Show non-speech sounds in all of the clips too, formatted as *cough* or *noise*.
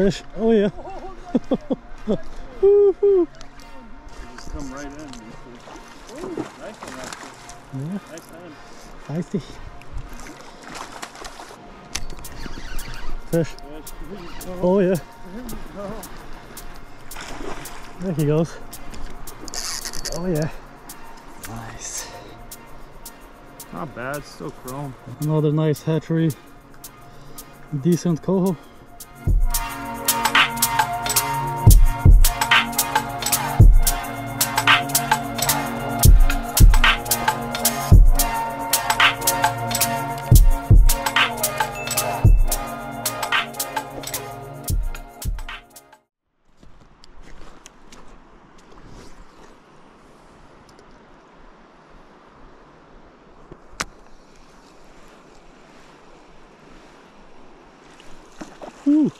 Fish. Oh yeah. *laughs* Woo-hoo. Come right in. Ooh, nice one, actually. yeah, Nice hand. feisty. Fish. Fish. Oh yeah. There he goes. Oh yeah. Nice. Not bad, still chrome. Another nice hatchery. Decent coho. Whew.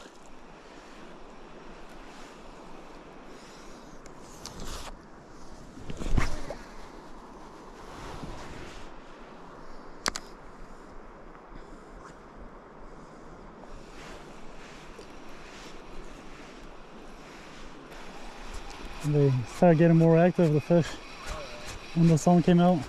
They started getting more active, the fish, when the sun came out.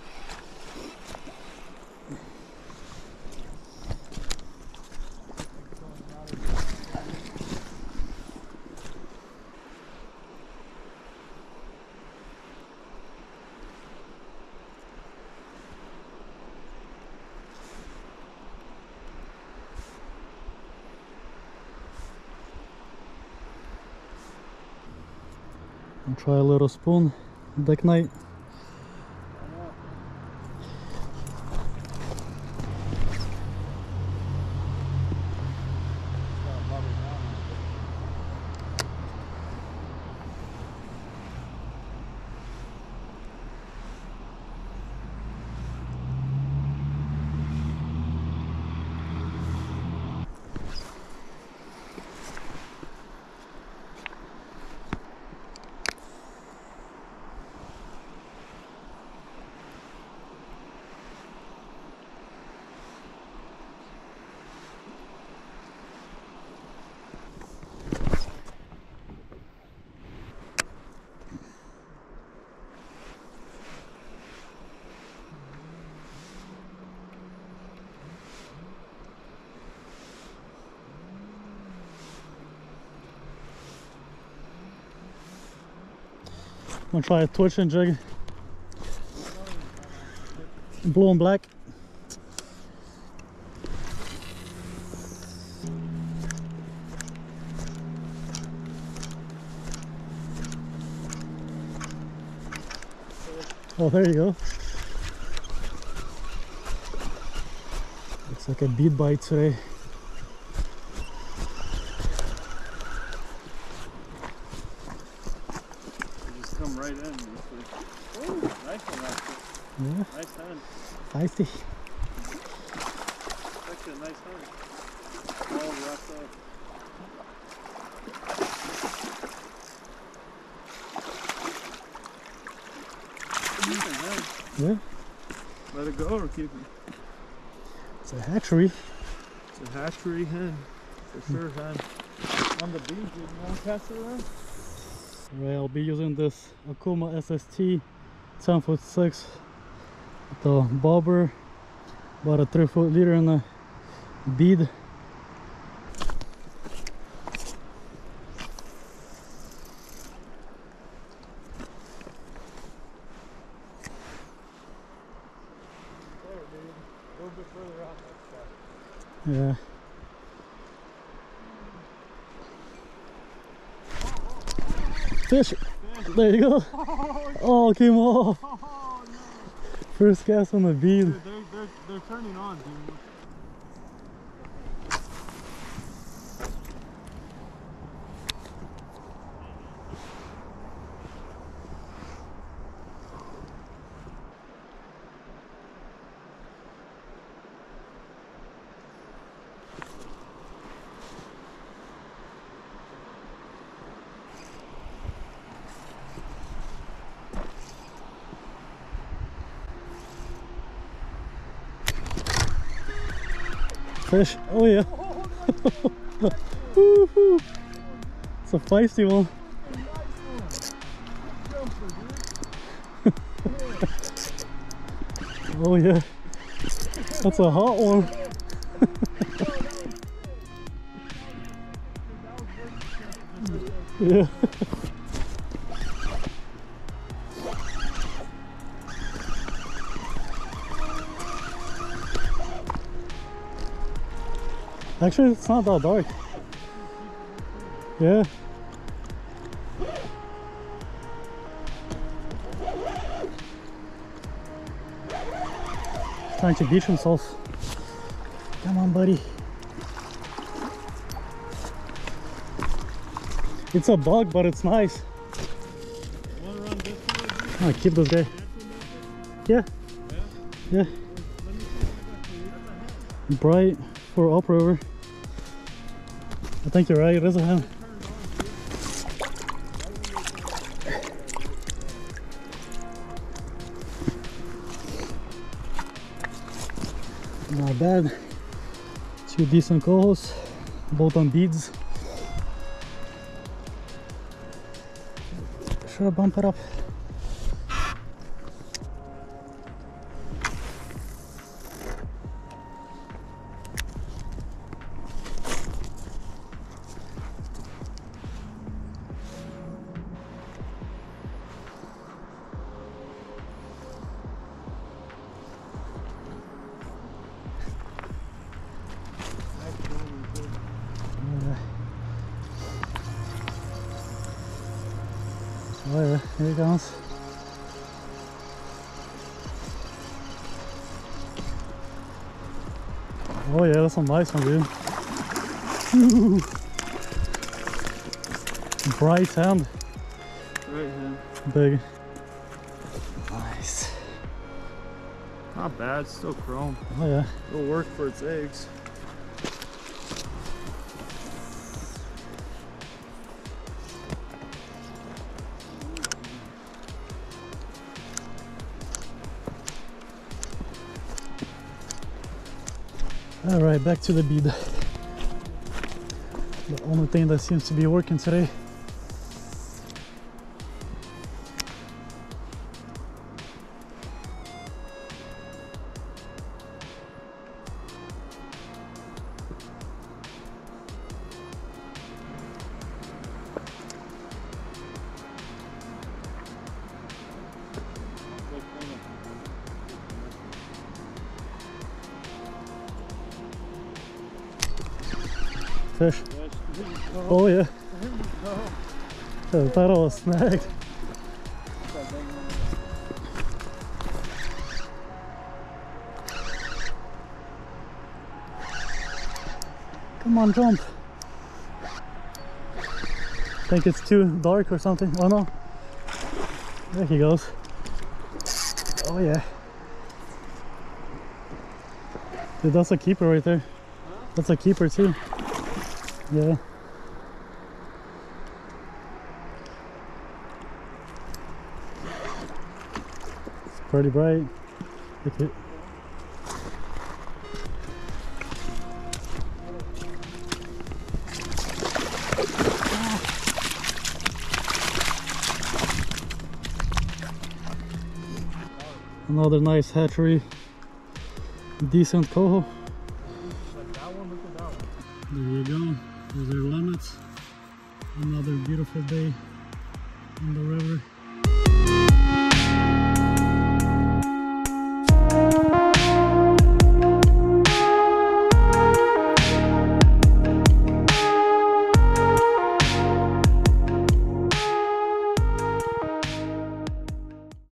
I'll try a gonna try a twitching jig. Blue and black. Oh, there you go. Looks like a bead bite today. Just come right in. Ooh, nice one, actually. Yeah, Nice hand. feisty. Actually, a nice hand. All wrapped up. Decent hand. Yeah, Let it go or keep it? it's a hatchery. It's a hatchery hen. For hmm. sure hen. On the beach, you want to cast it around? Right, I'll be using this Okuma SST 10 foot 6 the bobber, about a 3 foot leader and a bead. Yeah. Fish! There you go. Oh, came off. First cast on the bead. They're, they're, they're turning on, dude. Fish. Oh yeah. *laughs* It's a feisty one. *laughs* oh yeah. That's a hot one. *laughs* yeah. Actually, it's not that dark. Yeah. Trying to beach himself. Come on, buddy. It's a bug, but it's nice. I keep this guy. Yeah. Yeah. Bright for upriver. I think you're right, it is hen. Not bad. Two decent cohos, both on beads. Should I bump it up? Oh yeah, here it comes. Oh yeah, that's a nice one, dude. Ooh. Bright hand, Right hand. big. Nice. Not bad, still chrome. Oh yeah. It'll work for its eggs. All right, back to the bead. The only thing that seems to be working today. Fish. Oh yeah. I was snagged. Come on, jump. Think it's too dark or something. Oh no. There he goes. Oh yeah. Dude, that's a keeper right there. That's a keeper too. Yeah. It's pretty bright. It. Another nice hatchery. Decent coho. Another beautiful day on the river.